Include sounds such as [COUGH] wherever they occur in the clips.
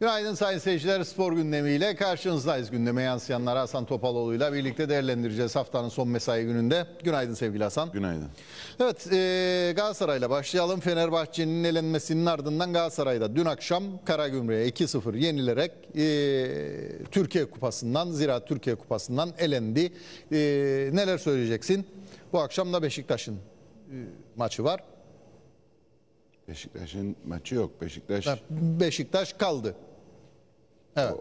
Günaydın sayın seyirciler. Spor gündemiyle karşınızdayız. Gündeme yansıyanlar Hasan Topaloğlu'yla birlikte değerlendireceğiz haftanın son mesai gününde. Günaydın sevgili Hasan. Günaydın. Evet e, Galatasaray'la başlayalım. Fenerbahçe'nin elenmesinin ardından Galatasaray'da dün akşam Karagümrük'e 2-0 yenilerek e, Türkiye Kupası'ndan Zira Türkiye Kupası'ndan elendi. E, neler söyleyeceksin? Bu akşam da Beşiktaş'ın e, maçı var. Beşiktaş'ın maçı yok. Beşiktaş Beşiktaş kaldı. Evet.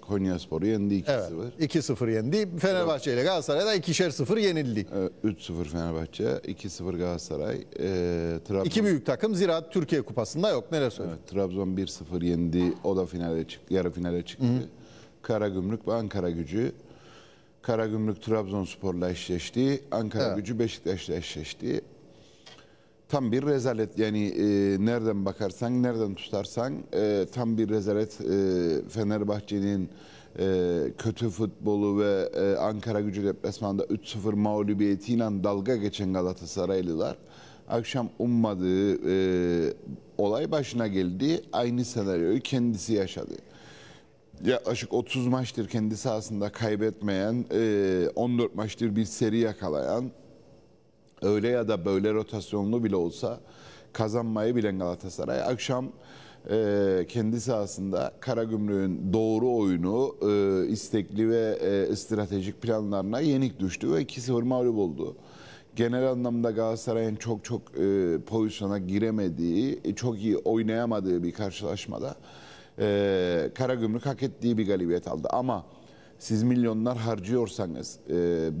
Konyaspor'u yendi 2-0. Evet. 2-0 yendi. Fenerbahçe ile Galatasaray'da ikişer 0 yenildi. Ee, 3-0 Fenerbahçe, 2-0 Galatasaray. Ee, Trabzon, İki büyük takım Ziraat Türkiye Kupası'nda yok. Neler söylüyorsun? Evet, Trabzon 1-0 yendi. O da finale çıktı, yarı finale çıktı. Karagümrük ve Ankara Gücü. Karagümrük Trabzonspor'la eşleşti. Ankara Evet. Gücü Beşiktaş'la eşleşti. Tam bir rezalet yani e, nereden bakarsan, nereden tutarsan e, tam bir rezalet. E, Fenerbahçe'nin e, kötü futbolu ve e, Ankara Gücü deplasmanda 3-0 mağlubiyetiyle dalga geçen Galatasaraylılar akşam ummadığı e, olay başına geldi. Aynı senaryoyu kendisi yaşadı. Yaklaşık 30 maçtır kendi sahasında kaybetmeyen, e, 14 maçtır bir seri yakalayan, öyle ya da böyle rotasyonlu bile olsa kazanmayı bilen Galatasaray akşam e, kendi sahasında Karagümrük'ün doğru oyunu, e, istekli ve e, stratejik planlarına yenik düştü ve 2-0 mağlup oldu. Genel anlamda Galatasaray'ın çok çok e, pozisyona giremediği, e, çok iyi oynayamadığı bir karşılaşmada e, Karagümrük hak ettiği bir galibiyet aldı. Ama siz milyonlar harcıyorsanız, e,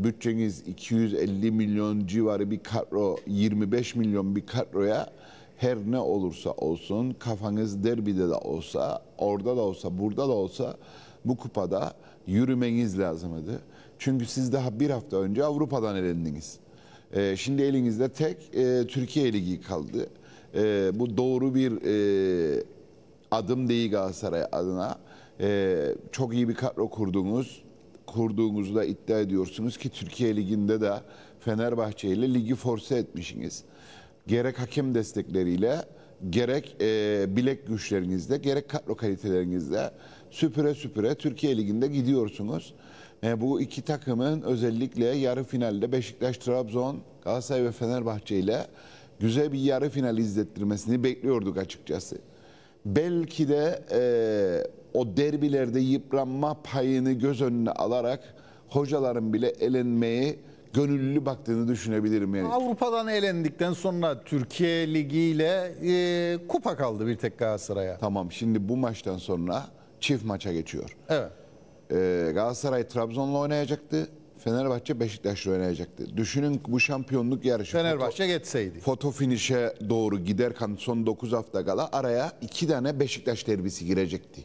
bütçeniz 250 milyon civarı bir kadro, 25 milyon bir kadroya her ne olursa olsun, kafanız derbide de olsa, orada da olsa, burada da olsa bu kupada yürümeniz lazımdı. Çünkü siz daha bir hafta önce Avrupa'dan elendiniz. E, şimdi elinizde tek e, Türkiye Ligi kaldı. E, bu doğru bir e, adım değil Galatasaray adına. Ee, çok iyi bir kadro kurdunuz. Kurduğunuzu da iddia ediyorsunuz ki Türkiye Ligi'nde de Fenerbahçe ile ligi force etmişsiniz. Gerek hakem destekleriyle, gerek e, bilek güçlerinizle, gerek kadro kalitelerinizle süpüre süpüre Türkiye Ligi'nde gidiyorsunuz. E, bu iki takımın özellikle yarı finalde Beşiktaş, Trabzon, Galatasaray ve Fenerbahçe ile güzel bir yarı final izlettirmesini bekliyorduk açıkçası belki de e, o derbilerde yıpranma payını göz önüne alarak hocaların bile elenmeyi gönüllü baktığını düşünebilirim yani. Avrupa'dan elendikten sonra Türkiye Ligi ile e, kupa kaldı bir tek Galatasaray'a. Tamam şimdi bu maçtan sonra çift maça geçiyor. Evet. E, Galatasaray Trabzon'la oynayacaktı. Fenerbahçe Beşiktaş'la oynayacaktı. Düşünün bu şampiyonluk yarışı. Fenerbahçe geçseydi. foto finişe doğru giderken son 9 hafta kala araya iki tane Beşiktaş derbisi girecekti.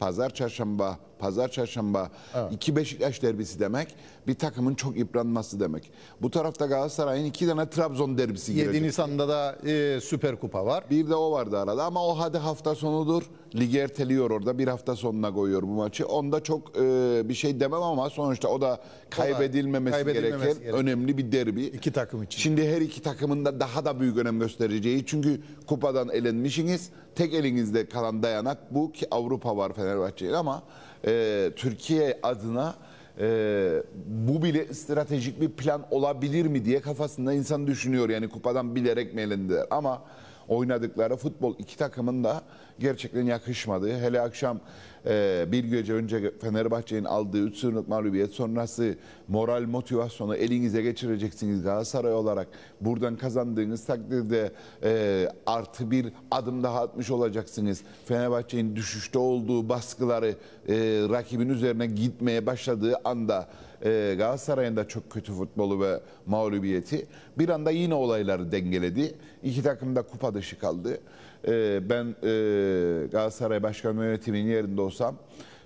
پزر چشم به pazar çarşamba iki Beşiktaş derbisi demek bir takımın çok yıpranması demek. Bu tarafta Galatasaray'ın iki tane Trabzon derbisi 7 girecek. Nisan'da da e, Süper Kupa var. Bir de o vardı arada ama o hadi hafta sonudur. Ligi erteliyor orada bir hafta sonuna koyuyor bu maçı. Onda çok e, bir şey demem ama sonuçta o da kaybedilmemesi, kaybedilmemesi gereken gereken. önemli bir derbi. İki takım için. Şimdi her iki takımın da daha da büyük önem göstereceği. Çünkü kupadan elenmişsiniz. Tek elinizde kalan dayanak bu ki Avrupa var Fenerbahçe'ye ama e, Türkiye adına e, bu bile stratejik bir plan olabilir mi diye kafasında insan düşünüyor. Yani kupadan bilerek mi elendiler ama oynadıkları futbol iki takımın da gerçekten yakışmadı. Hele akşam e, bir gece önce Fenerbahçe'nin aldığı 3 sınırlık mağlubiyet sonrası moral motivasyonu elinize geçireceksiniz Galatasaray olarak. Buradan kazandığınız takdirde e, artı bir adım daha atmış olacaksınız. Fenerbahçe'nin düşüşte olduğu baskıları e, rakibin üzerine gitmeye başladığı anda e, Galatasaray'ın da çok kötü futbolu ve mağlubiyeti bir anda yine olayları dengeledi. İki takım da kupa dışı kaldı. E, ben e, Galatasaray Başkan Yönetimi'nin yerinde olsam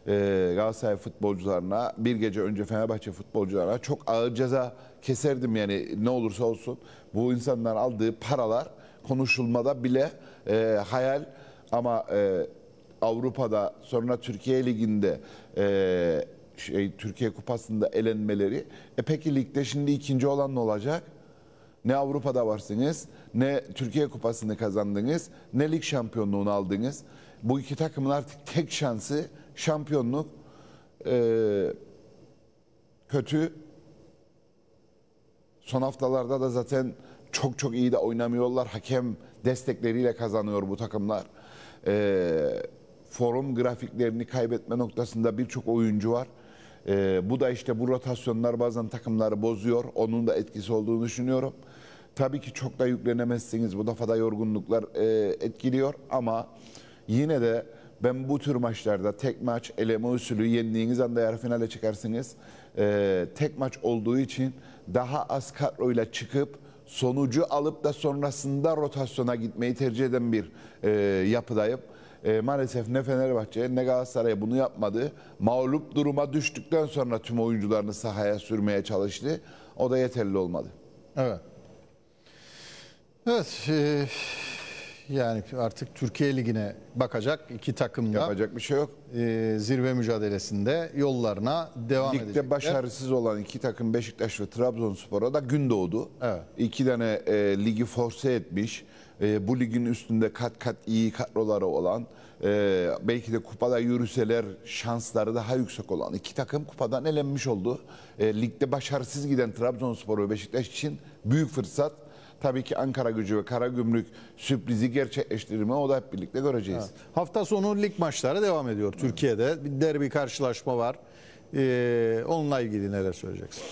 e, Galatasaray futbolcularına bir gece önce Fenerbahçe futbolcularına çok ağır ceza keserdim yani ne olursa olsun. Bu insanların aldığı paralar konuşulmada bile e, hayal ama e, Avrupa'da sonra Türkiye Ligi'nde e, şey Türkiye Kupası'nda elenmeleri. E peki ligde şimdi ikinci olan ne olacak? Ne Avrupa'da varsınız, ne Türkiye Kupası'nı kazandınız, ne lig şampiyonluğunu aldınız. Bu iki takımın artık tek şansı şampiyonluk. Ee, kötü. Son haftalarda da zaten çok çok iyi de oynamıyorlar. Hakem destekleriyle kazanıyor bu takımlar. Ee, forum grafiklerini kaybetme noktasında birçok oyuncu var. Ee, bu da işte bu rotasyonlar bazen takımları bozuyor. Onun da etkisi olduğunu düşünüyorum. Tabii ki çok da yüklenemezsiniz. Bu defa da yorgunluklar e, etkiliyor ama yine de ben bu tür maçlarda tek maç eleme usulü yendiğiniz anda yarı finale çıkarsınız. Ee, tek maç olduğu için daha az kadroyla çıkıp sonucu alıp da sonrasında rotasyona gitmeyi tercih eden bir e, yapıdayım. E, maalesef ne Fenerbahçe ne Galatasaray bunu yapmadı. Mağlup duruma düştükten sonra tüm oyuncularını sahaya sürmeye çalıştı. O da yeterli olmadı. Evet. Evet. e, yani artık Türkiye Ligi'ne bakacak iki takım da Yapacak bir şey yok. e, zirve mücadelesinde yollarına devam Ligde edecekler. başarısız olan iki takım Beşiktaş ve Trabzonspor'a da gün doğdu. Evet. İki tane e, ligi force etmiş. E, bu ligin üstünde kat kat iyi kadroları olan, e, belki de kupada yürüseler şansları daha yüksek olan iki takım kupadan elenmiş oldu. E, ligde başarısız giden Trabzonspor ve Beşiktaş için büyük fırsat. Tabii ki Ankara gücü ve Karagümrük sürprizi gerçekleştirme o da hep birlikte göreceğiz. Hafta sonu lig maçları devam ediyor Türkiye'de. Bir derbi karşılaşma var. E, onunla ilgili neler söyleyeceksin?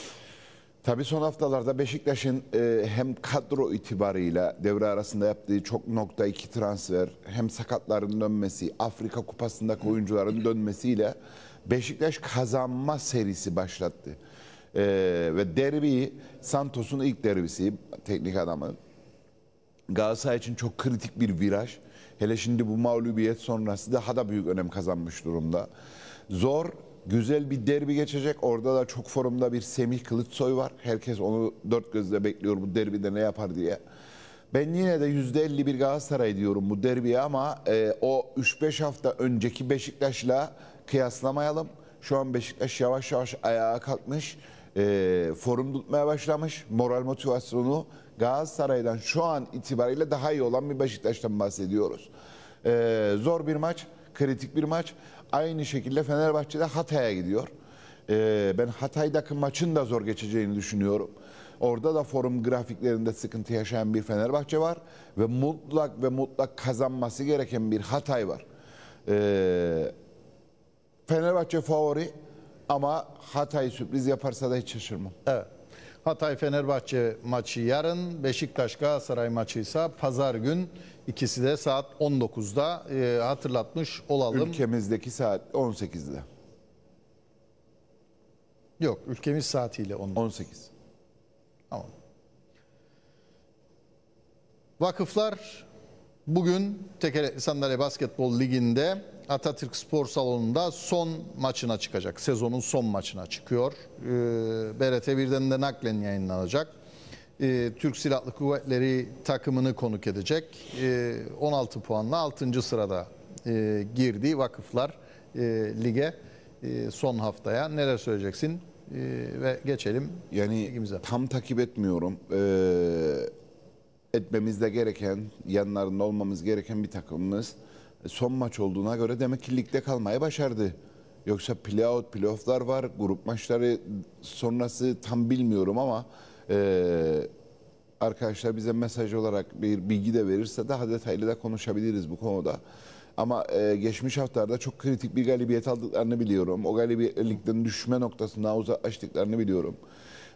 Tabii son haftalarda Beşiktaş'ın e, hem kadro itibarıyla devre arasında yaptığı çok nokta iki transfer, hem sakatların dönmesi, Afrika Kupası'ndaki oyuncuların dönmesiyle Beşiktaş kazanma serisi başlattı. E, ve derbi Santos'un ilk derbisi teknik adamın. Galatasaray için çok kritik bir viraj. Hele şimdi bu mağlubiyet sonrası daha da büyük önem kazanmış durumda. Zor, güzel bir derbi geçecek. Orada da çok forumda bir Semih Kılıçsoy var. Herkes onu dört gözle bekliyor bu derbide ne yapar diye. Ben yine de %50 bir Galatasaray diyorum bu derbiye ama e, o 3-5 hafta önceki Beşiktaş'la kıyaslamayalım. Şu an Beşiktaş yavaş yavaş ayağa kalkmış. E, forum tutmaya başlamış. Moral motivasyonu Galatasaray'dan şu an itibariyle daha iyi olan bir Beşiktaş'tan bahsediyoruz. E, zor bir maç, kritik bir maç. Aynı şekilde Fenerbahçe'de Hatay'a gidiyor. E, ben Hatay'daki maçın da zor geçeceğini düşünüyorum. Orada da forum grafiklerinde sıkıntı yaşayan bir Fenerbahçe var ve mutlak ve mutlak kazanması gereken bir Hatay var. Ee, Fenerbahçe favori ama Hatay sürpriz yaparsa da hiç şaşırmam. Evet. Hatay Fenerbahçe maçı yarın, Beşiktaş Galatasaray maçı ise pazar gün ikisi de saat 19'da e, hatırlatmış olalım. Ülkemizdeki saat 18'de. Yok, ülkemiz saatiyle 10. 18. Tamam. Vakıflar bugün Tekerlekli Sandalye Basketbol Ligi'nde Atatürk Spor Salonu'nda son maçına çıkacak. Sezonun son maçına çıkıyor. Ee, BRT 1'den de naklen yayınlanacak. Ee, Türk Silahlı Kuvvetleri takımını konuk edecek. Ee, 16 puanla 6. sırada e, girdi Vakıflar e, lige e, son haftaya. Neler söyleyeceksin? E, ve geçelim Yani ligimize. tam takip etmiyorum. Ee, etmemiz de gereken, yanlarında olmamız gereken bir takımımız. Son maç olduğuna göre demek ki ligde kalmayı başardı. Yoksa playout, playofflar var. Grup maçları sonrası tam bilmiyorum ama e, arkadaşlar bize mesaj olarak bir bilgi de verirse daha detaylı da konuşabiliriz bu konuda. Ama e, geçmiş haftalarda çok kritik bir galibiyet aldıklarını biliyorum. O galibiyetle ligden düşme noktasına uzaklaştıklarını biliyorum.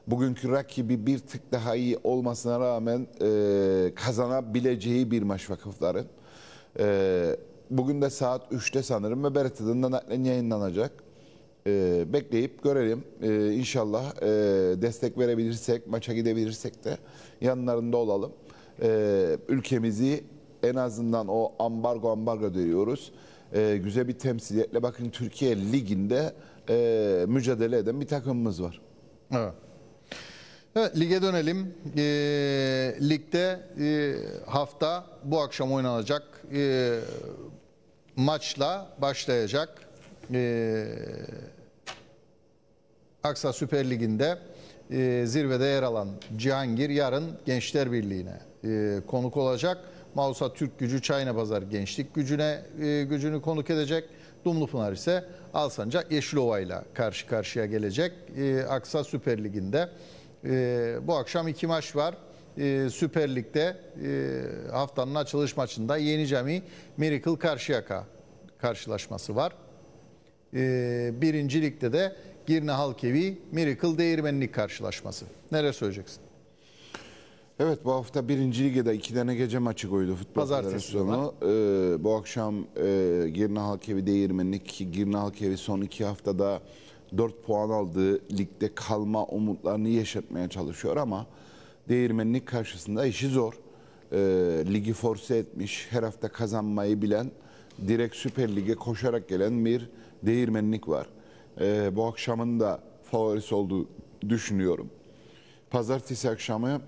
Bugünkü rakibi bir tık daha iyi olmasına rağmen e, kazanabileceği bir maç vakıfların. E, bugün de saat 3'te sanırım ve Bereta'dan da naklen yayınlanacak. E, bekleyip görelim. E, inşallah e, destek verebilirsek, maça gidebilirsek de yanlarında olalım. E, ülkemizi en azından o ambargo ambargo diyoruz. E, güzel bir temsiliyetle bakın Türkiye Ligi'nde e, mücadele eden bir takımımız var. Evet. Evet, lige dönelim. Ee, ligde e, hafta bu akşam oynanacak e, maçla başlayacak. E, Aksa Süper Ligi'nde e, zirvede yer alan Cihangir yarın Gençler Birliği'ne e, konuk olacak. Mausa Türk Gücü Çaynapazar Gençlik Gücüne e, gücünü konuk edecek. Dumlupınar ise Alsancak Yeşilova ile karşı karşıya gelecek. E, Aksa Süper Ligi'nde e, bu akşam iki maç var. E, Süper Lig'de e, haftanın açılış maçında Yeni Cami Miracle Karşıyaka karşılaşması var. E, birinci ligde de Girne Halkevi Miracle Değirmenlik karşılaşması. Neler söyleyeceksin? Evet bu hafta birinci ligede iki tane gece maçı koydu Futbol Pazartesi Federasyonu. Ee, bu akşam e, Girne Halkevi Değirmenlik Girne Halkevi son iki haftada 4 puan aldığı ligde kalma umutlarını yeşertmeye çalışıyor ama Değirmenlik karşısında işi zor. Ee, ligi force etmiş, her hafta kazanmayı bilen, direkt Süper Lig'e koşarak gelen bir Değirmenlik var. Ee, bu akşamın da favorisi olduğu düşünüyorum. Pazartesi akşamı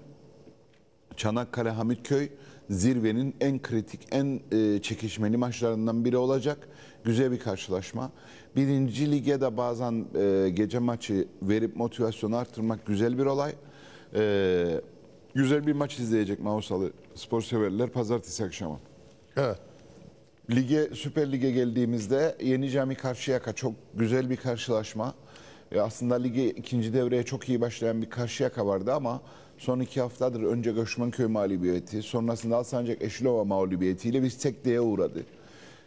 Çanakkale Hamitköy zirvenin en kritik, en e, çekişmeli maçlarından biri olacak. Güzel bir karşılaşma. Birinci lige de bazen e, gece maçı verip motivasyonu artırmak güzel bir olay. E, güzel bir maç izleyecek Mausalı spor severler pazartesi akşamı. Evet. Lige Süper Lig'e geldiğimizde Yeni Cami Karşıyaka çok güzel bir karşılaşma. E aslında lige ikinci devreye çok iyi başlayan bir Karşıyaka vardı ama son iki haftadır önce Göçmenköy mağlubiyeti, sonrasında Alsancak Eşilova mağlubiyetiyle bir sekteye uğradı.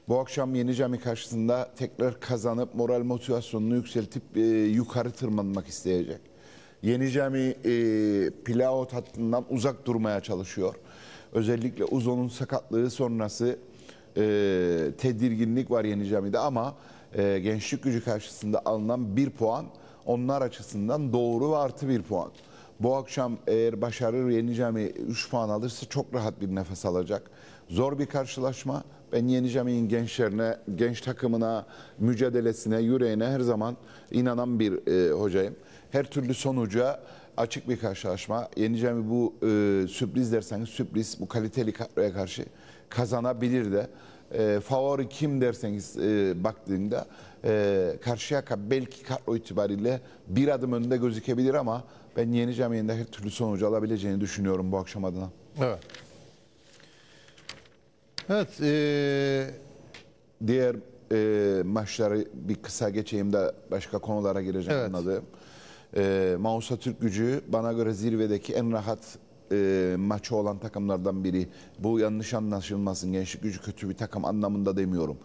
Bu akşam Yeni Cami karşısında tekrar kazanıp moral motivasyonunu yükseltip e, yukarı tırmanmak isteyecek. Yeni Cami e, playout hattından uzak durmaya çalışıyor. Özellikle Uzo'nun sakatlığı sonrası e, tedirginlik var Yeni Cami'de ama e, gençlik gücü karşısında alınan bir puan onlar açısından doğru ve artı bir puan. Bu akşam eğer başarır Yeni Cami 3 puan alırsa çok rahat bir nefes alacak. Zor bir karşılaşma. Ben Yeni Cami'nin gençlerine, genç takımına, mücadelesine, yüreğine her zaman inanan bir e, hocayım. Her türlü sonuca açık bir karşılaşma. Yeni Cami bu e, sürpriz derseniz sürpriz bu kaliteli kadroya karşı kazanabilir de. E, favori kim derseniz e, baktığında e, Karşıyaka belki kadro itibariyle bir adım önde gözükebilir ama ben Yeni Cami'nin de her türlü sonucu alabileceğini düşünüyorum bu akşam adına. Evet. Evet. E, Diğer e, maçları bir kısa geçeyim de başka konulara gireceğim Evet. anladığım. E, Mausa Türk gücü bana göre zirvedeki en rahat e, maçı olan takımlardan biri. Bu yanlış anlaşılmasın. Gençlik gücü kötü bir takım anlamında demiyorum.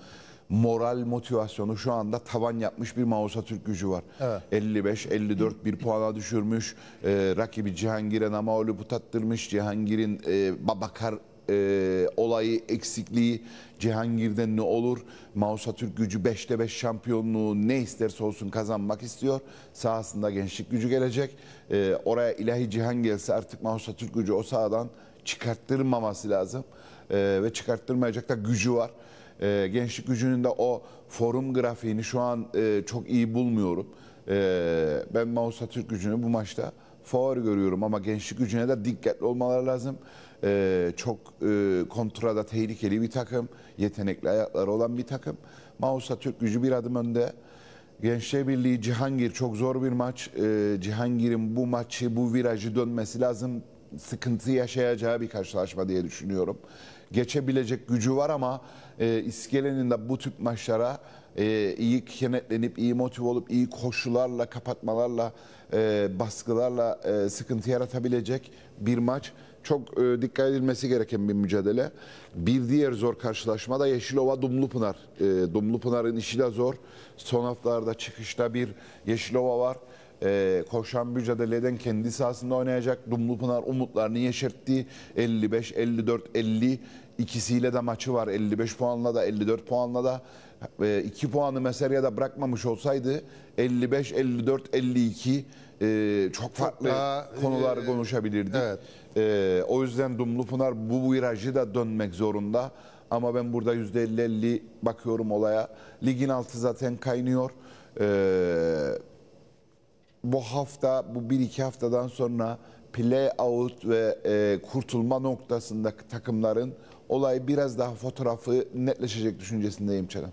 Moral motivasyonu şu anda tavan yapmış bir Mausa Türk gücü var. Evet. 55, 54 bir puana düşürmüş. E, rakibi Cihangir'e mağlubu tattırmış. Cihangir'in e, Babakar e, olayı eksikliği Cihangir'den ne olur? Mausa Türk gücü 5'te 5 şampiyonluğu ne isterse olsun kazanmak istiyor. Sahasında gençlik gücü gelecek. E, oraya ilahi Cihan gelse artık Mausa Türk gücü o sahadan çıkarttırmaması lazım. E, ve çıkarttırmayacak da gücü var. E, gençlik gücünün de o forum grafiğini şu an e, çok iyi bulmuyorum. E, ben Mausa Türk gücünü bu maçta favori görüyorum ama gençlik gücüne de dikkatli olmaları lazım. Ee, çok e, kontrada tehlikeli bir takım, yetenekli ayakları olan bir takım. Mausa Türk gücü bir adım önde. Gençler Birliği Cihangir çok zor bir maç. Ee, Cihangir'in bu maçı, bu virajı dönmesi lazım. Sıkıntı yaşayacağı bir karşılaşma diye düşünüyorum. Geçebilecek gücü var ama e, İskele'nin de bu tip maçlara e, iyi kenetlenip, iyi motive olup, iyi koşularla, kapatmalarla, e, baskılarla e, sıkıntı yaratabilecek bir maç. Çok e, dikkat edilmesi gereken bir mücadele. Bir diğer zor karşılaşma da Yeşilova Dumlupınar. E, Dumlupınar'ın işi de zor. Son haftalarda çıkışta bir Yeşilova var. E, koşan mücadele eden kendi sahasında oynayacak. Dumlupınar umutlarını yeşertti. 55, 54, 50 ikisiyle de maçı var. 55 puanla da 54 puanla da 2 puanı Meserya'da bırakmamış olsaydı 55, 54, 52 e, çok farklı daha, konular e, konuşabilirdik. evet. Ee, o yüzden Dumlupınar bu virajı da dönmek zorunda. Ama ben burada %50-50 bakıyorum olaya. Ligin altı zaten kaynıyor. Ee, bu hafta, bu bir iki haftadan sonra play out ve e, kurtulma noktasında takımların olay biraz daha fotoğrafı netleşecek düşüncesindeyim Çelen.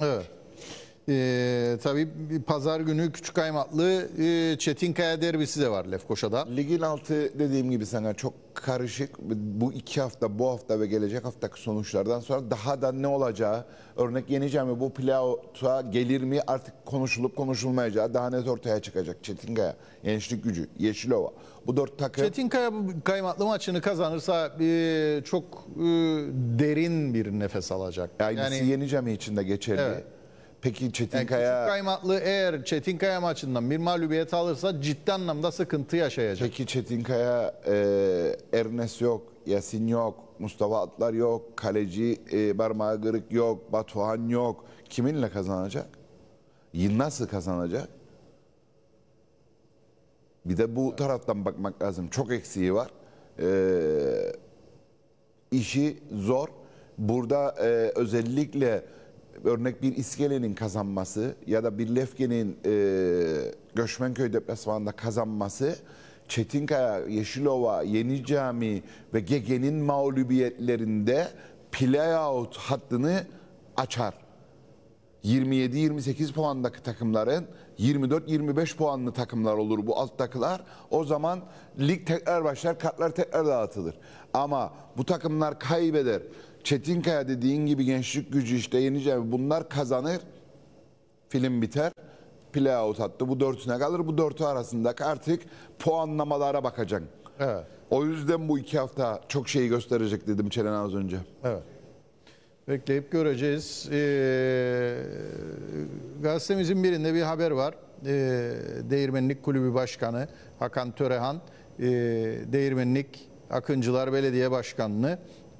Evet. Ee, tabii pazar günü Küçük Kaymaklı e, Çetinkaya derbisi de var Lefkoşa'da. Ligin altı dediğim gibi sana çok karışık. Bu iki hafta, bu hafta ve gelecek haftaki sonuçlardan sonra daha da ne olacağı, örnek yeneceğim mi, bu playoff'a gelir mi artık konuşulup konuşulmayacağı daha net ortaya çıkacak. Çetinkaya, Gençlik Gücü, Yeşilova. Bu dört takım Çetinkaya bu Kaymaklı maçını kazanırsa e, çok e, derin bir nefes alacak. aynısı Yani, yeneceğim mi için de geçerli. Evet. Peki yani Çetinkaya... Küçük Kaymaklı eğer Çetinkaya maçından bir mağlubiyet alırsa ciddi anlamda sıkıntı yaşayacak. Peki Çetinkaya, e, Ernest yok, Yasin yok, Mustafa Atlar yok, kaleci e, Barmağı Kırık yok, Batuhan yok. Kiminle kazanacak? Nasıl kazanacak? Bir de bu taraftan bakmak lazım. Çok eksiği var. Ee, işi zor. Burada e, özellikle örnek bir İskele'nin kazanması ya da bir Lefke'nin e, Göçmenköy deplasmanında kazanması Çetinkaya, Yeşilova, Yeni Cami ve Gege'nin mağlubiyetlerinde playout hattını açar. 27-28 puandaki takımların 24-25 puanlı takımlar olur bu alttakiler. O zaman lig tekrar başlar, kartlar tekrar dağıtılır. Ama bu takımlar kaybeder. Çetinkaya dediğin gibi gençlik gücü işte yeneceğim. Bunlar kazanır. Film biter. Playout hattı bu dörtüne kalır. Bu dörtü arasındaki artık puanlamalara bakacaksın. Evet. O yüzden bu iki hafta çok şeyi gösterecek dedim Çelen az önce. Evet. Bekleyip göreceğiz. Ee, gazetemizin birinde bir haber var. Ee, Değirmenlik Kulübü Başkanı Hakan Törehan, e, Değirmenlik Akıncılar Belediye Başkanı'nı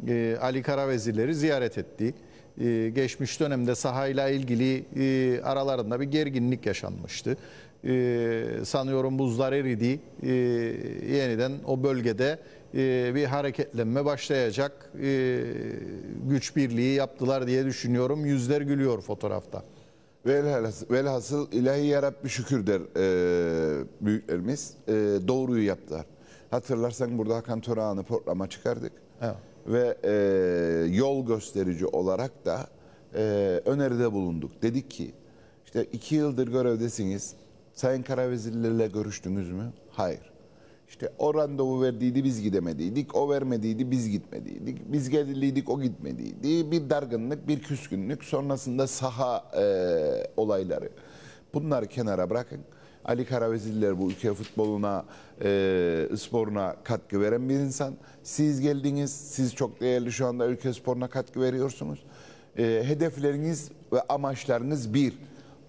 e, Ali Karavezirleri ziyaret etti. E, geçmiş dönemde sahayla ilgili e, aralarında bir gerginlik yaşanmıştı. E, sanıyorum buzlar eridi. E, yeniden o bölgede e, bir hareketlenme başlayacak. E, güç birliği yaptılar diye düşünüyorum. Yüzler gülüyor fotoğrafta. Velhasıl, velhasıl ilahi yarabbi şükür der e, büyüklerimiz. E, doğruyu yaptılar. Hatırlarsan burada Hakan Törehan'ı programa çıkardık. Evet. Ve e, yol gösterici olarak da e, öneride bulunduk. Dedik ki işte iki yıldır görevdesiniz. Sayın Karavezirlerle görüştünüz mü? Hayır. İşte o randevu verdiydi biz gidemediydik. O vermediydi biz gitmediydik. Biz geldiydik o gitmediydi. Bir dargınlık, bir küskünlük. Sonrasında saha e, olayları. Bunları kenara bırakın. Ali Karavezirler bu ülke futboluna, e, sporuna katkı veren bir insan. Siz geldiniz, siz çok değerli şu anda ülke sporuna katkı veriyorsunuz. E, hedefleriniz ve amaçlarınız bir.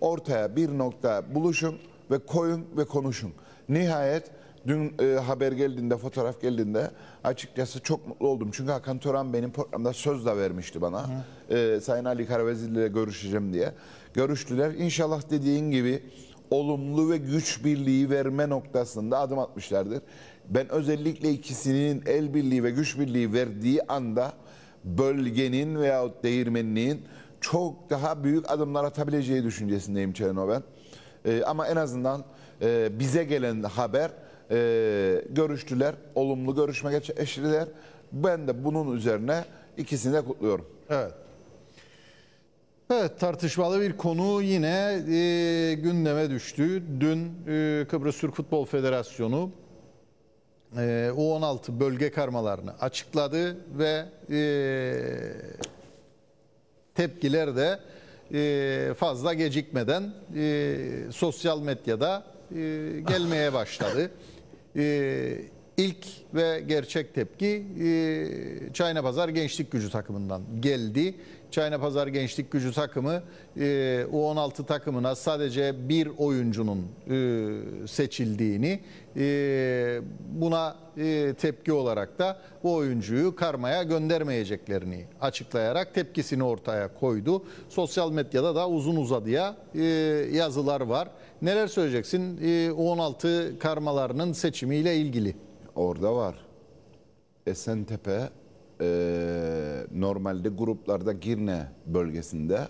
Ortaya bir nokta buluşun ve koyun ve konuşun. Nihayet dün e, haber geldiğinde, fotoğraf geldiğinde açıkçası çok mutlu oldum. Çünkü Hakan Tören benim programda söz de vermişti bana. E, Sayın Ali Karavezirli ile görüşeceğim diye. Görüştüler. İnşallah dediğin gibi olumlu ve güç birliği verme noktasında adım atmışlardır. Ben özellikle ikisinin el birliği ve güç birliği verdiği anda bölgenin veyahut değirmenliğin çok daha büyük adımlar atabileceği düşüncesindeyim Çeleno ben. Ee, ama en azından e, bize gelen haber e, görüştüler, olumlu görüşme gerçekleştirdiler. Ben de bunun üzerine ikisini de kutluyorum. Evet. Evet tartışmalı bir konu yine e, gündeme düştü. Dün e, Kıbrıs Türk Futbol Federasyonu e, U16 bölge karmalarını açıkladı ve e, tepkiler de e, fazla gecikmeden e, sosyal medyada e, gelmeye başladı. E, ilk ve gerçek tepki e, Çayna Pazar Gençlik Gücü takımından geldi. Çayna Pazar Gençlik Gücü takımı e, U16 takımına sadece bir oyuncunun e, seçildiğini e, buna e, tepki olarak da bu oyuncuyu karmaya göndermeyeceklerini açıklayarak tepkisini ortaya koydu. Sosyal medyada da uzun uzadıya yazılar var. Neler söyleyeceksin e, U16 karmalarının seçimiyle ilgili? Orada var. Esentepe e, normalde gruplarda Girne bölgesinde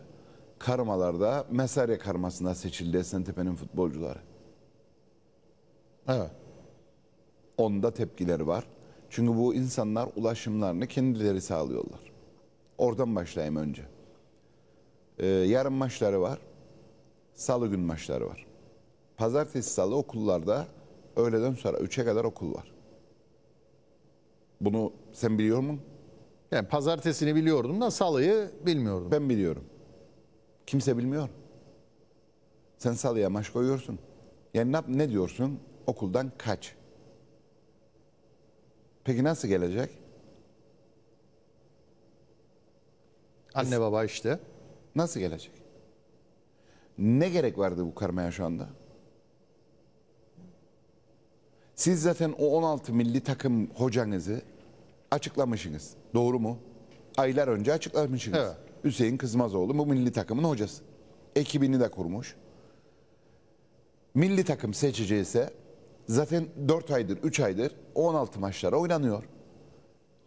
karmalarda Mesare karmasına seçildi Esentepe'nin futbolcuları. Evet. Onda tepkileri var. Çünkü bu insanlar ulaşımlarını kendileri sağlıyorlar. Oradan başlayayım önce. Ee, yarın maçları var. salı gün maçları var. Pazartesi salı okullarda öğleden sonra 3'e kadar okul var. Bunu sen biliyor musun? Yani pazartesini biliyordum da salıyı bilmiyordum. Ben biliyorum. Kimse bilmiyor. Sen salıya maç koyuyorsun. Yani ne, ne diyorsun? Okuldan kaç. Peki nasıl gelecek? Anne baba işte. Nasıl gelecek? Ne gerek vardı bu karmaya şu anda? Siz zaten o 16 milli takım hocanızı açıklamışsınız. Doğru mu? Aylar önce açıklamışsınız. Evet. Hüseyin Kızmazoğlu bu milli takımın hocası. Ekibini de kurmuş. Milli takım seçeceğiyse zaten 4 aydır, 3 aydır o 16 maçlara oynanıyor.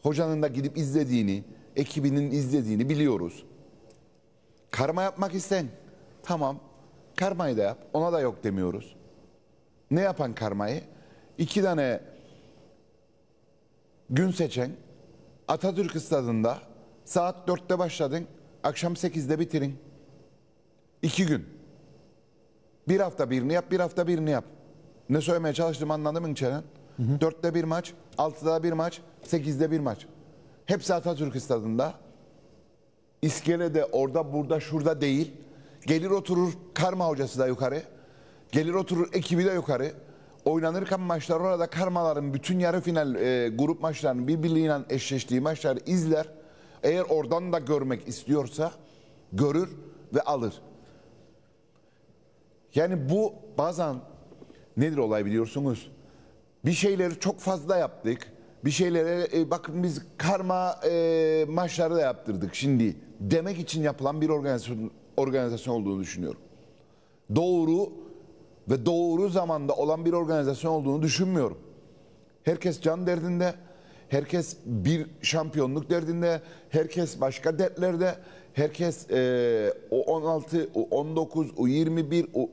Hocanın da gidip izlediğini, ekibinin izlediğini biliyoruz. Karma yapmak isten. Tamam. Karmayı da yap. Ona da yok demiyoruz. Ne yapan karmayı? İki tane gün seçen Atatürk stadında saat 4'te başladın. Akşam 8'de bitirin. İki gün. Bir hafta birini yap, bir hafta birini yap. Ne söylemeye çalıştım anladın mı Çelen? Dörtte bir maç, altıda bir maç, sekizde bir maç. Hepsi Atatürk stadında. İskelede orada burada şurada değil. Gelir oturur karma hocası da yukarı. Gelir oturur ekibi de yukarı. Oynanırken maçlar orada karmaların bütün yarı final e, grup maçlarının birbiriyle eşleştiği maçları izler. Eğer oradan da görmek istiyorsa görür ve alır. Yani bu bazen nedir olay biliyorsunuz? Bir şeyleri çok fazla yaptık. Bir şeylere e, bakın biz karma e, maçları da yaptırdık şimdi demek için yapılan bir organizasyon organizasyon olduğunu düşünüyorum. Doğru ve doğru zamanda olan bir organizasyon olduğunu düşünmüyorum. Herkes can derdinde, herkes bir şampiyonluk derdinde, herkes başka dertlerde, herkes e, o 16, o 19, o 21, o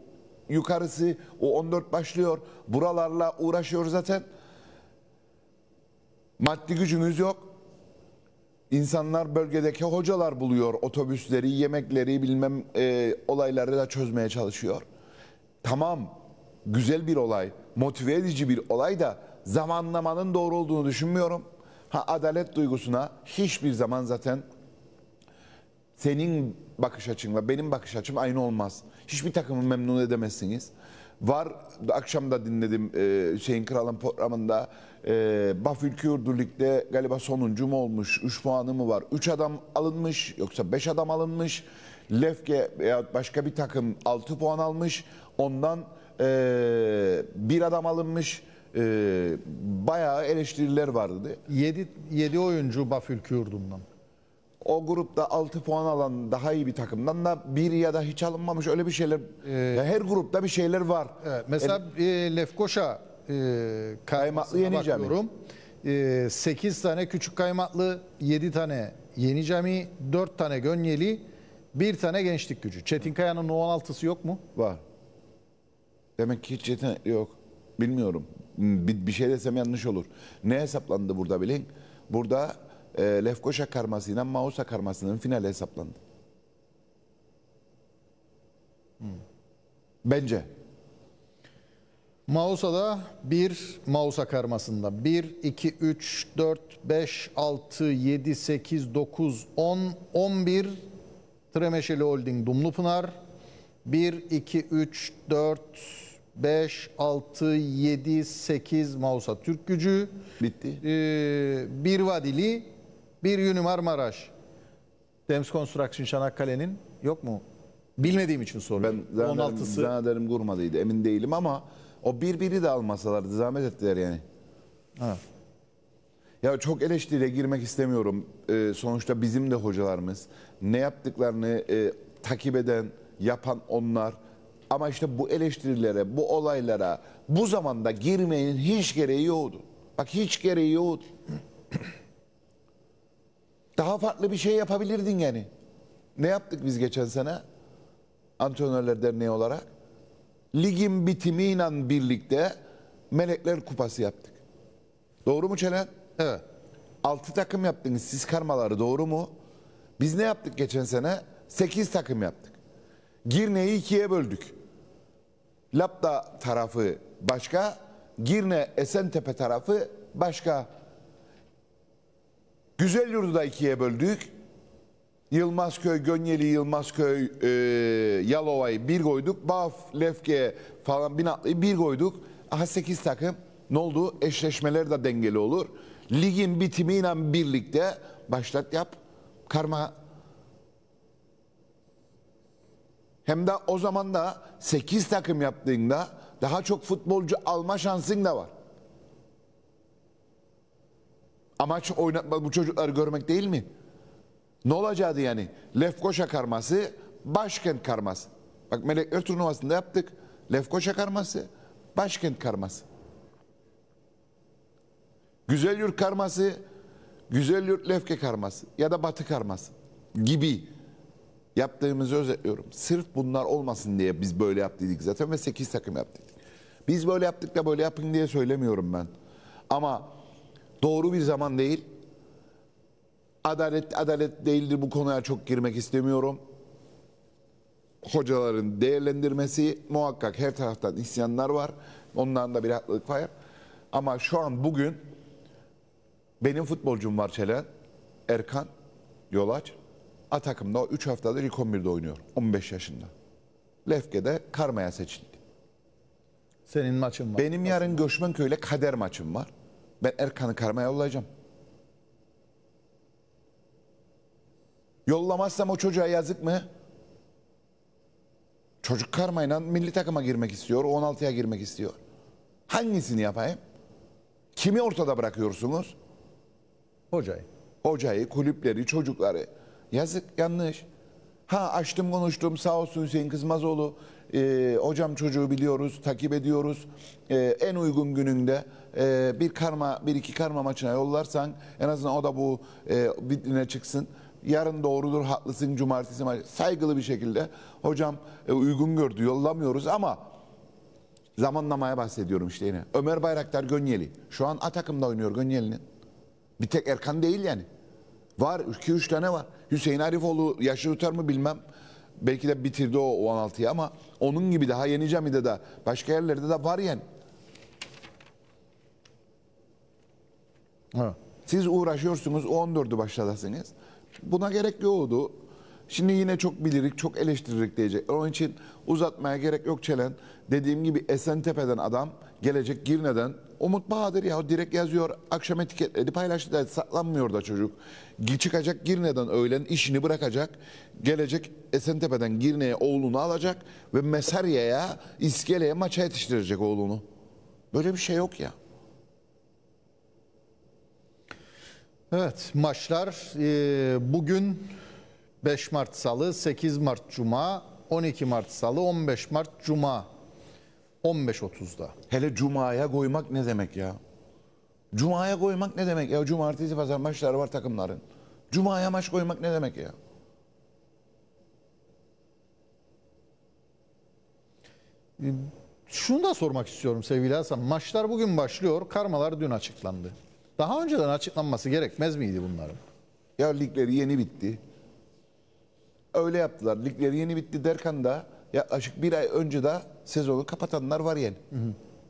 yukarısı, o 14 başlıyor. Buralarla uğraşıyor zaten. Maddi gücümüz yok. İnsanlar bölgedeki hocalar buluyor otobüsleri, yemekleri, bilmem e, olayları da çözmeye çalışıyor. Tamam, güzel bir olay, motive edici bir olay da zamanlamanın doğru olduğunu düşünmüyorum. Ha adalet duygusuna hiçbir zaman zaten senin bakış açınla benim bakış açım aynı olmaz. Hiçbir takımı memnun edemezsiniz. Var akşam da dinledim e, Hüseyin Kral'ın programında e, Bafülkürdü Lig'de galiba sonuncu mu olmuş? 3 puanı mı var? 3 adam alınmış yoksa 5 adam alınmış. Lefke veya başka bir takım 6 puan almış. Ondan e, bir adam alınmış. E, bayağı eleştiriler vardı. 7 7 oyuncu Bafülkü yurdundan. o grupta 6 puan alan daha iyi bir takımdan da bir ya da hiç alınmamış öyle bir şeyler. Ya her grupta bir şeyler var. Evet, mesela e, Lefkoşa e, kaymaklı Yenicemi. bakıyorum. E, 8 tane küçük kaymaklı, 7 tane yeni cami, 4 tane gönyeli, 1 tane gençlik gücü. Çetin Kaya'nın o 16'sı yok mu? Var. Demek ki hiç yetenek yok. Bilmiyorum. Bir, bir şey desem yanlış olur. Ne hesaplandı burada bilin? Burada e, Lefkoşa karmasıyla Mausa karmasının finali hesaplandı. Bence. Mausa'da 1 Mausa karmasında 1, 2, 3, 4, 5, 6, 7, 8, 9, 10, 11 Tremeşeli Holding Dumlupınar 1, 2, 3, 4, 5, 6, 7, 8 Mausa Türk Gücü Bitti. ee, bir Vadili, bir Yunimar Maraş. Dems Construction Çanakkale'nin yok mu? Bilmediğim için Ben soruyorum. zannederim, 16'sı zannederim kurmadıydı. Emin değilim ama o birbiri de almasalardı zahmet ettiler yani. Ha. Ya çok eleştiriye girmek istemiyorum. Ee, sonuçta bizim de hocalarımız ne yaptıklarını e, takip eden, yapan onlar. Ama işte bu eleştirilere, bu olaylara bu zamanda girmenin hiç gereği yoktu. Bak hiç gereği yoktu. [CLEARS THROAT] Daha farklı bir şey yapabilirdin yani. Ne yaptık biz geçen sene? Antrenörler Derneği olarak. Ligin bitimiyle birlikte Melekler Kupası yaptık. Doğru mu Çelen? Evet. 6 takım yaptınız siz karmaları doğru mu? Biz ne yaptık geçen sene? 8 takım yaptık. Girne'yi ikiye böldük. Lapta tarafı başka, Girne Esentepe tarafı başka. Güzelyurt'u da ikiye böldük. Yılmazköy, Gönyeli, Yılmazköy, e, Yalova'yı bir koyduk. Baf, Lefke falan Binatlı'yı bir koyduk. Aha 8 takım. Ne oldu? Eşleşmeler de dengeli olur. Ligin bitimiyle birlikte başlat yap. Karma. Hem de o zaman da 8 takım yaptığında daha çok futbolcu alma şansın da var. Amaç oynatma bu çocukları görmek değil mi? Ne olacaktı yani? Lefkoşa karması, başkent karması. Bak Melekler turnuvasında yaptık. Lefkoşa karması, başkent karması. Güzelyurt karması, Güzelyurt Lefke karması ya da Batı karması gibi yaptığımızı özetliyorum. Sırf bunlar olmasın diye biz böyle yaptıydık zaten ve 8 takım yaptık. Biz böyle yaptık da böyle yapın diye söylemiyorum ben. Ama doğru bir zaman değil. Adalet adalet değildir bu konuya çok girmek istemiyorum. Hocaların değerlendirmesi muhakkak her taraftan isyanlar var. Ondan da bir haklılık var. Ama şu an bugün benim futbolcum var Çelen, Erkan, Yolaç. A takımda 3 haftadır ilk 11'de oynuyor. 15 yaşında. Lefke'de Karma'ya seçildi. Senin maçın var. Benim yarın Göçmenköy'le kader maçım var. Ben Erkan'ı Karma'ya yollayacağım. Yollamazsam o çocuğa yazık mı? Çocuk karmayla milli takıma girmek istiyor, 16'ya girmek istiyor. Hangisini yapayım? Kimi ortada bırakıyorsunuz? Hocayı. Hocayı, kulüpleri, çocukları. Yazık, yanlış. Ha açtım konuştum sağ olsun Hüseyin Kızmazoğlu. Ee, hocam çocuğu biliyoruz, takip ediyoruz. Ee, en uygun gününde e, bir karma, bir iki karma maçına yollarsan en azından o da bu e, vitrine çıksın. Yarın doğrudur, haklısın, cumartesi maçı. Saygılı bir şekilde hocam e, uygun gördü, yollamıyoruz ama zamanlamaya bahsediyorum işte yine. Ömer Bayraktar Gönyeli. Şu an A takımda oynuyor Gönyeli'nin. Bir tek Erkan değil yani. Var 2-3 tane var. Hüseyin Arifoğlu yaşı tutar mı bilmem. Belki de bitirdi o 16'yı ama onun gibi daha yeni camide de başka yerlerde de var yani. Ha. Siz uğraşıyorsunuz 14'ü başladasınız. Buna gerek yoktu. Şimdi yine çok bilirik, çok eleştiririk diyecek. Onun için uzatmaya gerek yok Çelen. Dediğim gibi Esentepe'den adam gelecek Girne'den. Umut Bahadır ya direkt yazıyor. Akşam etiketledi paylaştı da saklanmıyor da çocuk. Çıkacak Girne'den öğlen işini bırakacak. Gelecek Esentepe'den Girne'ye oğlunu alacak. Ve Mesarya'ya, İskele'ye maça yetiştirecek oğlunu. Böyle bir şey yok ya. Evet maçlar e, bugün 5 Mart Salı, 8 Mart Cuma, 12 Mart Salı, 15 Mart Cuma 15.30'da. Hele Cuma'ya koymak ne demek ya? Cuma'ya koymak ne demek ya? Cumartesi pazar maçları var takımların. Cuma'ya maç koymak ne demek ya? Şunu da sormak istiyorum sevgili Hasan. Maçlar bugün başlıyor, karmalar dün açıklandı. Daha önceden açıklanması gerekmez miydi bunların? Ya ligleri yeni bitti. Öyle yaptılar. Ligleri yeni bitti derken de yaklaşık bir ay önce de sezonu kapatanlar var yani.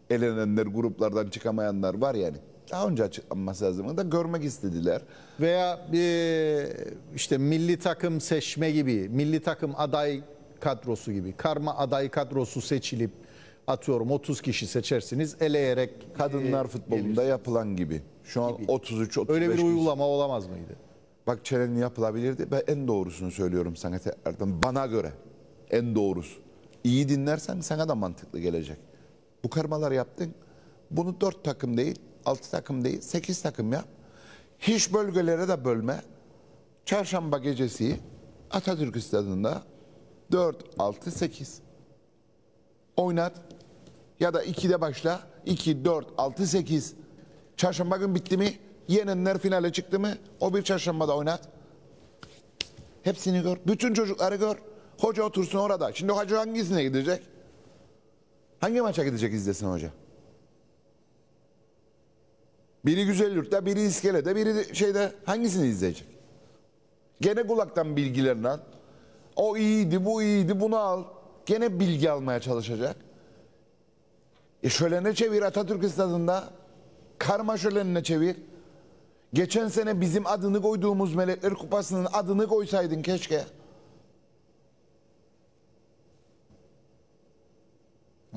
Elenenler, gruplardan çıkamayanlar var yani. Daha önce açıklanması lazım. Da görmek istediler. Veya e, işte milli takım seçme gibi, milli takım aday kadrosu gibi, karma aday kadrosu seçilip atıyorum 30 kişi seçersiniz eleyerek Kadınlar e, futbolunda yapılan gibi. Şu an 33-35 öyle bir kişi. uygulama olamaz mıydı? Bak çelen yapılabilirdi. Ben en doğrusunu söylüyorum sana tekrardan. Bana göre en doğrusu. İyi dinlersen sana da mantıklı gelecek. Bu karmalar yaptın. Bunu dört takım değil, altı takım değil, sekiz takım yap. Hiç bölgelere de bölme. Çarşamba gecesi Atatürk Stadı'nda 4, 6, 8. Oynat. Ya da 2'de başla. 2, 4, 6, 8. Çarşamba gün bitti mi? Yenenler finale çıktı mı? O bir çarşambada oynat. Hepsini gör. Bütün çocukları gör. Hoca otursun orada. Şimdi hoca hangisine gidecek? Hangi maça gidecek izlesin hoca? Biri Güzelyurt'ta, biri İskele'de, biri de şeyde hangisini izleyecek? Gene kulaktan bilgilerini al. O iyiydi, bu iyiydi, bunu al. Gene bilgi almaya çalışacak. E şölene çevir Atatürk stadında. Karma şölenine çevir. Geçen sene bizim adını koyduğumuz Melekler Kupası'nın adını koysaydın keşke.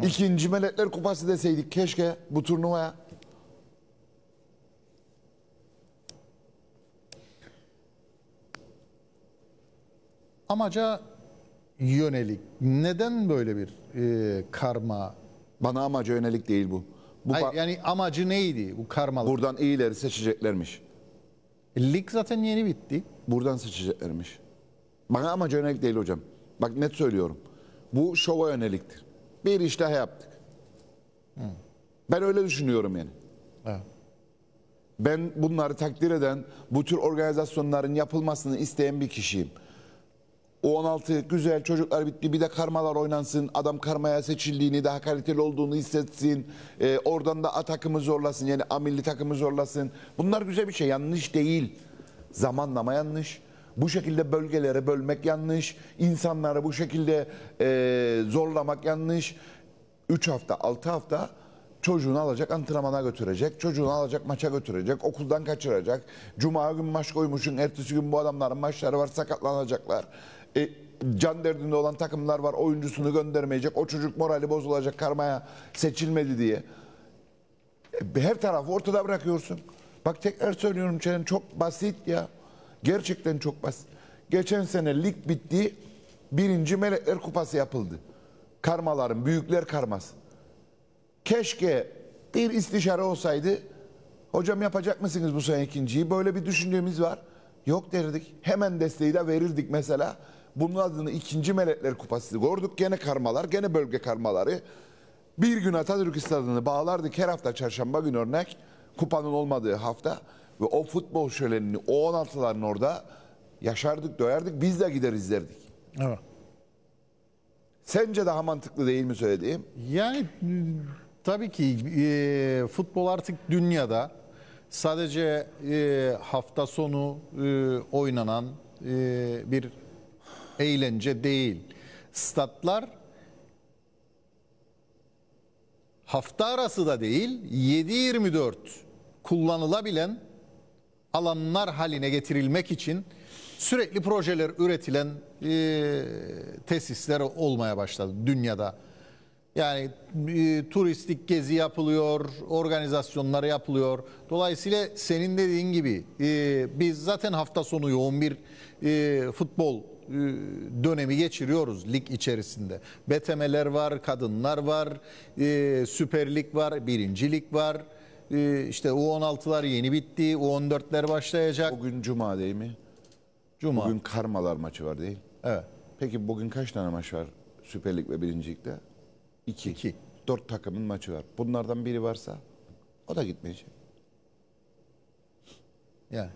İkinci Melekler Kupası deseydik keşke bu turnuvaya. Amaca yönelik. Neden böyle bir e, karma? Bana amaca yönelik değil bu. Bu Hayır, yani amacı neydi bu karmalık? buradan iyileri seçeceklermiş. Lig zaten yeni bitti. Buradan seçeceklermiş. Bana amaca yönelik değil hocam. Bak net söylüyorum. Bu şova yöneliktir. Bir iş daha yaptık. Ben öyle düşünüyorum yani. Evet. Ben bunları takdir eden, bu tür organizasyonların yapılmasını isteyen bir kişiyim. O 16 güzel çocuklar bitti bir de karmalar oynansın. Adam karmaya seçildiğini daha kaliteli olduğunu hissetsin. Ee, oradan da A takımı zorlasın yani A milli takımı zorlasın. Bunlar güzel bir şey yanlış değil. Zamanlama yanlış. Bu şekilde bölgelere bölmek yanlış. İnsanları bu şekilde e, zorlamak yanlış. 3 hafta 6 hafta çocuğunu alacak antrenmana götürecek. Çocuğunu alacak maça götürecek. Okuldan kaçıracak. Cuma gün maç koymuşsun. Ertesi gün bu adamların maçları var sakatlanacaklar. E, can derdinde olan takımlar var. Oyuncusunu göndermeyecek. O çocuk morali bozulacak karmaya seçilmedi diye. E, her tarafı ortada bırakıyorsun. Bak tekrar söylüyorum Çelen çok basit ya. Gerçekten çok basit. Geçen sene lig bitti. Birinci Melekler Kupası yapıldı. Karmaların, büyükler karması. Keşke bir istişare olsaydı. Hocam yapacak mısınız bu sene ikinciyi? Böyle bir düşüncemiz var. Yok derdik. Hemen desteği de verirdik mesela. Bunun adını ikinci Melekler Kupası koyduk. Gene karmalar, gene bölge karmaları. Bir gün Atatürk Stadı'nı bağlardık her hafta çarşamba günü örnek. Kupanın olmadığı hafta. Ve o futbol şölenini, o 16'ların orada yaşardık, doyardık. Biz de gider izlerdik. Evet. Sence daha mantıklı değil mi söylediğim? Yani tabii ki e, futbol artık dünyada sadece e, hafta sonu e, oynanan e, bir eğlence değil. Statlar hafta arası da değil 7-24 kullanılabilen alanlar haline getirilmek için sürekli projeler üretilen e, tesisler olmaya başladı dünyada. Yani e, turistik gezi yapılıyor, organizasyonlar yapılıyor. Dolayısıyla senin dediğin gibi e, biz zaten hafta sonu yoğun bir e, futbol dönemi geçiriyoruz lig içerisinde. BTM'ler var, kadınlar var, e, Süper Lig var, Birinci Lig var. E, işte U16'lar yeni bitti, U14'ler başlayacak. Bugün Cuma değil mi? Cuma. Bugün Karmalar maçı var değil. Evet. Peki bugün kaç tane maç var Süper Lig ve Birinci Lig'de? İki. İki. Dört takımın maçı var. Bunlardan biri varsa o da gitmeyecek. Yani.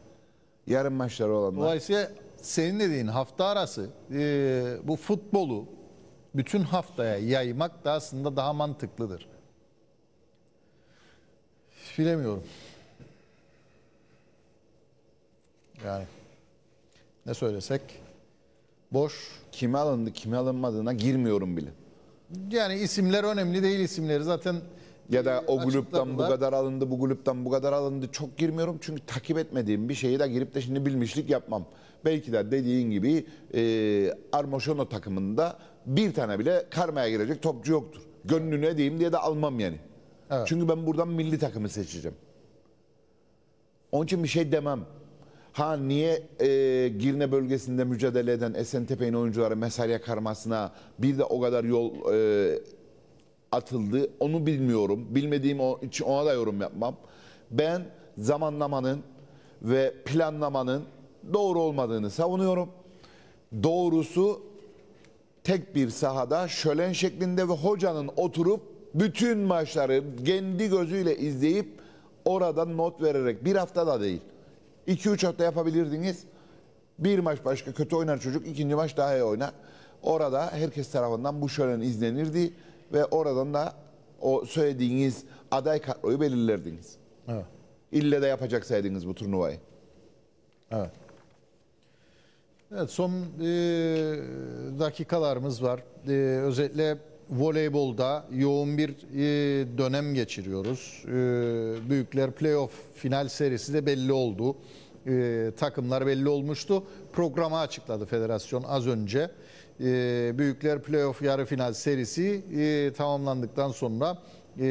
Yarın maçları olanlar. Dolayısıyla senin dediğin hafta arası e, bu futbolu bütün haftaya yaymak da aslında daha mantıklıdır. Bilemiyorum. Yani ne söylesek boş. Kime alındı, kime alınmadığına girmiyorum bile. Yani isimler önemli değil isimleri zaten Ya da o gruptan bu kadar alındı, bu gruptan bu kadar alındı. Çok girmiyorum çünkü takip etmediğim bir şeyi de girip de şimdi bilmişlik yapmam. Belki de dediğin gibi e, Armoşono takımında bir tane bile karmaya girecek topçu yoktur. Gönlünü edeyim diye de almam yani. Evet. Çünkü ben buradan milli takımı seçeceğim. Onun için bir şey demem. Ha niye e, Girne bölgesinde mücadele eden Esentepe'nin oyuncuları Mesarya karmasına bir de o kadar yol e, atıldı onu bilmiyorum. Bilmediğim o- için ona da yorum yapmam. Ben zamanlamanın ve planlamanın doğru olmadığını savunuyorum. Doğrusu tek bir sahada şölen şeklinde ve hocanın oturup bütün maçları kendi gözüyle izleyip oradan not vererek bir hafta da değil. 2-3 hafta yapabilirdiniz. Bir maç başka kötü oynar çocuk, ikinci maç daha iyi oynar. Orada herkes tarafından bu şölen izlenirdi ve oradan da o söylediğiniz aday kadroyu belirlerdiniz. Evet. İlle de yapacaksaydınız bu turnuvayı. Evet. Evet son e, dakikalarımız var. E, özellikle voleybolda yoğun bir e, dönem geçiriyoruz. E, büyükler playoff final serisi de belli oldu. E, takımlar belli olmuştu. Programı açıkladı federasyon az önce. E, büyükler playoff yarı final serisi e, tamamlandıktan sonra e,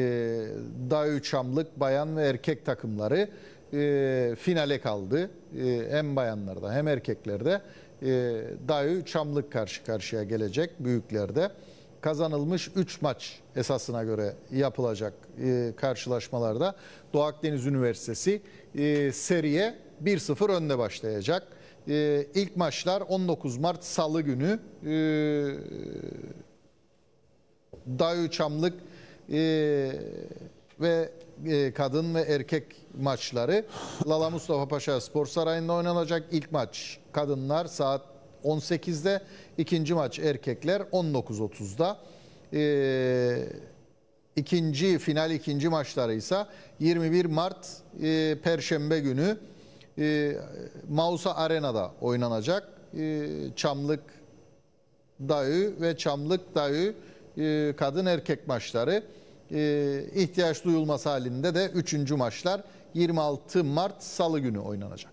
Dağı Çamlık bayan ve erkek takımları e, finale kaldı. E, hem bayanlarda hem erkeklerde e, Dağı Çamlık karşı karşıya gelecek büyüklerde. Kazanılmış 3 maç esasına göre yapılacak e, karşılaşmalarda Doğu Akdeniz Üniversitesi e, seriye 1-0 önde başlayacak. E, ilk maçlar 19 Mart Salı günü e, Dağı Çamlık e, ve e, kadın ve erkek maçları [SIGHS] Lala Mustafa Paşa Spor Sarayı'nda oynanacak. İlk maç kadınlar saat 18'de, ikinci maç erkekler 19.30'da. E, ikinci final ikinci maçları ise 21 Mart e, Perşembe günü e, Mausa Arena'da oynanacak. E, Çamlık Dağı ve Çamlık Dağı e, kadın erkek maçları e, ihtiyaç duyulması halinde de 3. maçlar 26 Mart Salı günü oynanacak.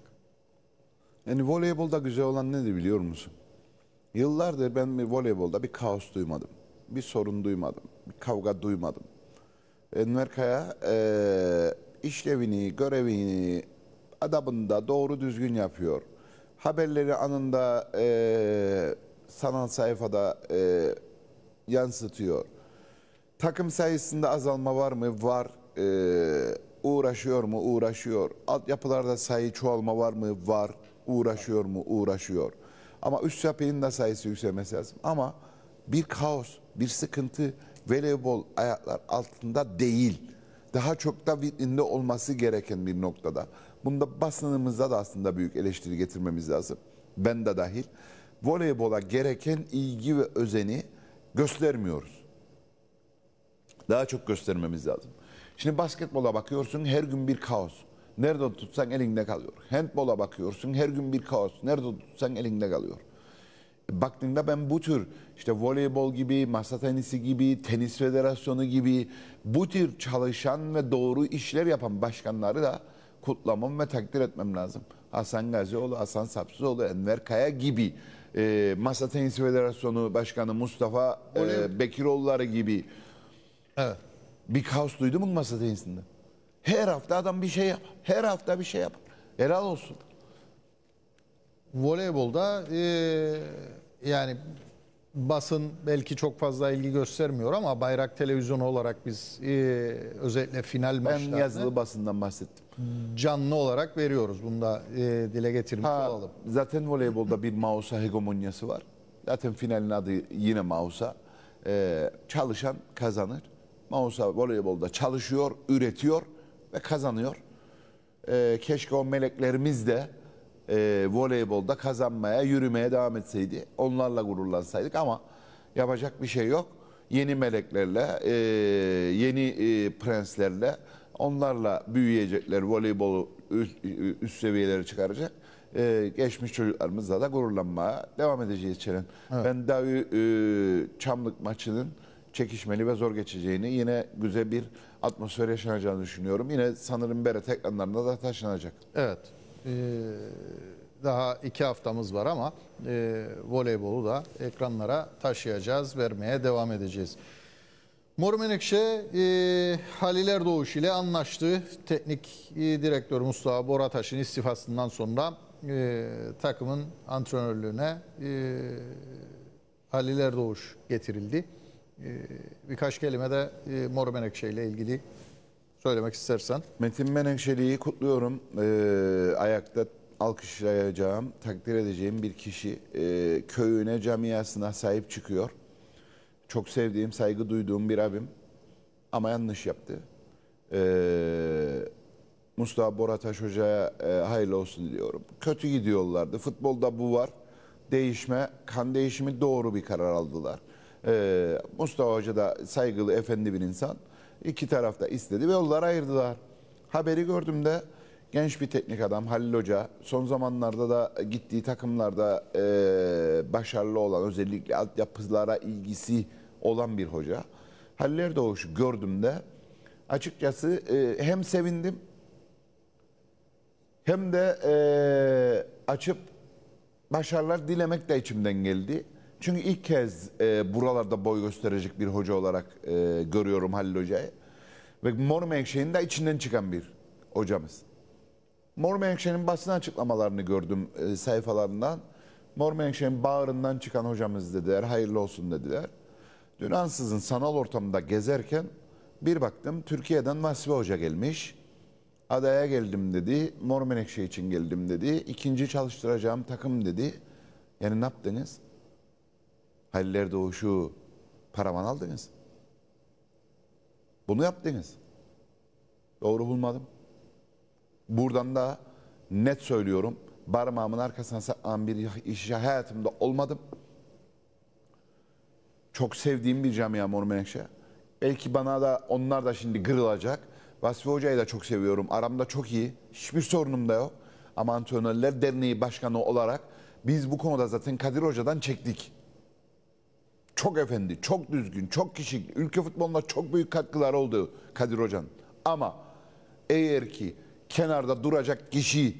Yani voleybolda güzel olan nedir biliyor musun? Yıllardır ben bir voleybolda bir kaos duymadım. Bir sorun duymadım. Bir kavga duymadım. Enver Kaya eee, işlevini, görevini adabında doğru düzgün yapıyor. Haberleri anında eee sanal sayfada eee, yansıtıyor. Takım sayısında azalma var mı? Var. Ee, uğraşıyor mu? Uğraşıyor. Altyapılarda sayı çoğalma var mı? Var. Uğraşıyor mu? Uğraşıyor. Ama üst yapının da sayısı yükselmesi lazım. Ama bir kaos, bir sıkıntı voleybol ayaklar altında değil. Daha çok da vitrinde olması gereken bir noktada. Bunda basınımızda da aslında büyük eleştiri getirmemiz lazım. Ben de dahil. Voleybola gereken ilgi ve özeni göstermiyoruz daha çok göstermemiz lazım. Şimdi basketbola bakıyorsun her gün bir kaos. Nerede tutsan elinde kalıyor. Handbola bakıyorsun her gün bir kaos. Nerede tutsan elinde kalıyor. Baktığında ben bu tür işte voleybol gibi, masa tenisi gibi, tenis federasyonu gibi bu tür çalışan ve doğru işler yapan başkanları da kutlamam ve takdir etmem lazım. Hasan Gazioğlu, Hasan Sapsızoğlu, Enver Kaya gibi e, Masa Tenisi Federasyonu Başkanı Mustafa e, Bekiroğulları gibi Evet. bir kaos duydu mu masa tenisinde? Her hafta adam bir şey yapar. Her hafta bir şey yapar. Helal olsun. Voleybolda e, yani basın belki çok fazla ilgi göstermiyor ama bayrak televizyonu olarak biz e, özellikle final Ben maçlarını yazılı basından bahsettim. canlı olarak veriyoruz. Bunu da e, dile getirmiş Ha, olalım. zaten voleybolda bir Mausa hegemonyası var. Zaten finalin adı yine Mausa. Ee, çalışan kazanır. Mausa voleybolda çalışıyor, üretiyor ve kazanıyor. Ee, keşke o meleklerimiz de e, voleybolda kazanmaya, yürümeye devam etseydi. Onlarla gururlansaydık ama yapacak bir şey yok. Yeni meleklerle, e, yeni e, prenslerle onlarla büyüyecekler. Voleybolu üst, üst seviyelere çıkaracak. E, geçmiş çocuklarımızla da gururlanmaya devam edeceğiz Çelen. Ben daha e, Çamlık maçının çekişmeli ve zor geçeceğini, yine güzel bir atmosfer yaşanacağını düşünüyorum. Yine sanırım Beret ekranlarında da taşınacak. Evet. E, daha iki haftamız var ama e, voleybolu da ekranlara taşıyacağız, vermeye devam edeceğiz. Mor Menekşe e, Halil Erdoğuş ile anlaştı. Teknik e, direktör Mustafa Borataş'ın istifasından sonra takımın antrenörlüğüne e, Halil Erdoğuş getirildi. E, birkaç kelime de e, Mor Menekşe ile ilgili söylemek istersen. Metin Menekşeli'yi kutluyorum. Ee, ayakta alkışlayacağım, takdir edeceğim bir kişi. Ee, köyüne, camiasına sahip çıkıyor. Çok sevdiğim, saygı duyduğum bir abim. Ama yanlış yaptı. Ee, Mustafa Borataş Hoca'ya e, hayırlı olsun diliyorum. Kötü gidiyorlardı. Futbolda bu var. Değişme, kan değişimi doğru bir karar aldılar. Ee, Mustafa Hoca da saygılı, efendi bir insan. İki taraf da istedi ve yollar ayırdılar. Haberi gördüğümde Genç bir teknik adam Halil Hoca. Son zamanlarda da gittiği takımlarda e, başarılı olan özellikle altyapılara ilgisi olan bir hoca. Halil Erdoğuş'u gördüğümde açıkçası e, hem sevindim hem de e, açıp başarılar dilemek de içimden geldi. Çünkü ilk kez e, buralarda boy gösterecek bir hoca olarak e, görüyorum Halil Hoca'yı. Ve Mor Menekşe'nin de içinden çıkan bir hocamız. Mor Menekşe'nin basın açıklamalarını gördüm e, sayfalarından. Mor Menekşe'nin bağrından çıkan hocamız dediler, hayırlı olsun dediler. Dün ansızın sanal ortamda gezerken bir baktım Türkiye'den Vasfi Hoca gelmiş. Adaya geldim dedi, Mor Menekşe için geldim dedi. İkinci çalıştıracağım takım dedi. Yani ne yaptınız? Haliller Doğuş'u paravan aldınız. Bunu yaptınız. Doğru bulmadım. Buradan da net söylüyorum. Parmağımın arkasına saklan bir iş hayatımda olmadım. Çok sevdiğim bir camia Mor Menekşe. Belki bana da onlar da şimdi kırılacak. Vasfi Hoca'yı da çok seviyorum. Aramda çok iyi. Hiçbir sorunum da yok. Ama Antrenörler Derneği Başkanı olarak biz bu konuda zaten Kadir Hoca'dan çektik. Çok efendi, çok düzgün, çok kişilik. Ülke futboluna çok büyük katkıları oldu Kadir Hoca'nın. Ama eğer ki kenarda duracak kişi,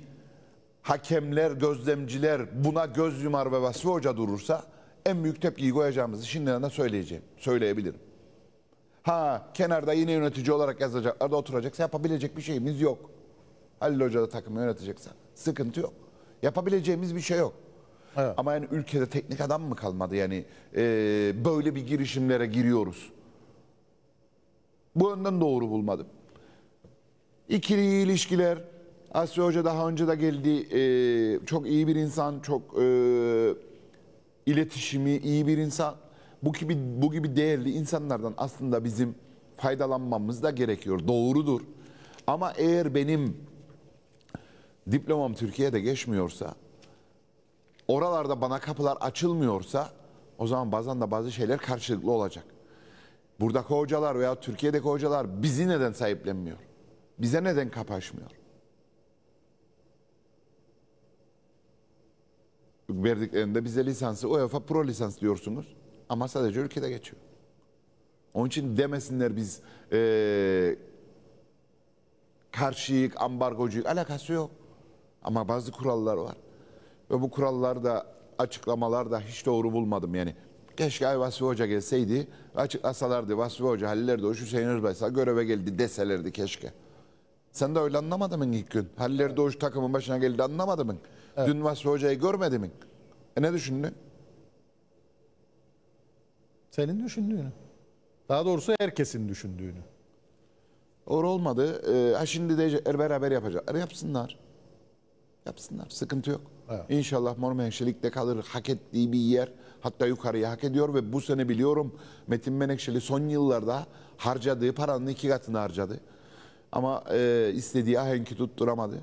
hakemler, gözlemciler buna göz yumar ve Vasfi Hoca durursa en büyük tepkiyi koyacağımızı şimdiden de söyleyeceğim, söyleyebilirim. Ha kenarda yine yönetici olarak yazacaklar da oturacaksa yapabilecek bir şeyimiz yok. Halil Hoca da takımı yönetecekse sıkıntı yok. Yapabileceğimiz bir şey yok. Evet. Ama yani ülkede teknik adam mı kalmadı yani e, böyle bir girişimlere giriyoruz. Bu yönden doğru bulmadım. İkili ilişkiler. Asya Hoca daha önce de geldi. e, çok iyi bir insan, çok e, iletişimi iyi bir insan. Bu gibi bu gibi değerli insanlardan aslında bizim faydalanmamız da gerekiyor. Doğrudur. Ama eğer benim diplomam Türkiye'de geçmiyorsa, oralarda bana kapılar açılmıyorsa o zaman bazen de bazı şeyler karşılıklı olacak. Buradaki hocalar veya Türkiye'deki hocalar bizi neden sahiplenmiyor? Bize neden kapaşmıyor? Verdiklerinde bize lisansı UEFA Pro lisans diyorsunuz ama sadece ülkede geçiyor. Onun için demesinler biz eee karşıyık, ambargocuyuk alakası yok. Ama bazı kurallar var. Ve bu kurallar da açıklamalar da hiç doğru bulmadım yani. Keşke Ay Vasfi Hoca gelseydi açıklasalardı Vasfi Hoca Halil Erdoğan Hüseyin Özbaysal göreve geldi deselerdi keşke. Sen de öyle anlamadın mı ilk gün? Halil Erdoğan takımın başına geldi anlamadın mı? Dün Vasfi Hoca'yı görmedi mi? E ne düşündün? Senin düşündüğünü. Daha doğrusu herkesin düşündüğünü. Doğru olmadı. Ee, ha şimdi de beraber yapacaklar. Yapsınlar. Yapsınlar. Sıkıntı yok. Evet. İnşallah Mor Menekşelik'te kalır. Hak ettiği bir yer. Hatta yukarıya hak ediyor ve bu sene biliyorum Metin Menekşeli son yıllarda harcadığı paranın iki katını harcadı. Ama e, istediği ahenki tutturamadı.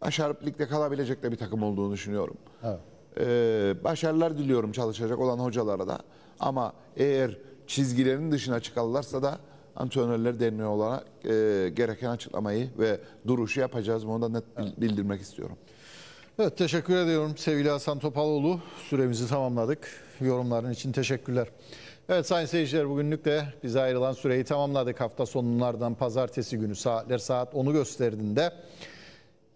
Başarıp ligde kalabilecek de bir takım olduğunu düşünüyorum. Evet. Ee, başarılar diliyorum çalışacak olan hocalara da. Ama eğer çizgilerin dışına çıkarlarsa da antrenörler derneği olarak e, gereken açıklamayı ve duruşu yapacağız. Bunu da net bil- bildirmek istiyorum. Evet teşekkür ediyorum sevgili Hasan Topaloğlu. Süremizi tamamladık. Yorumların için teşekkürler. Evet sayın seyirciler bugünlük de bize ayrılan süreyi tamamladık. Hafta sonunlardan pazartesi günü saatler saat 10'u gösterdiğinde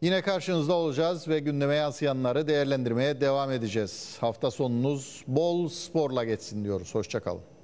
yine karşınızda olacağız ve gündeme yansıyanları değerlendirmeye devam edeceğiz. Hafta sonunuz bol sporla geçsin diyoruz. Hoşçakalın.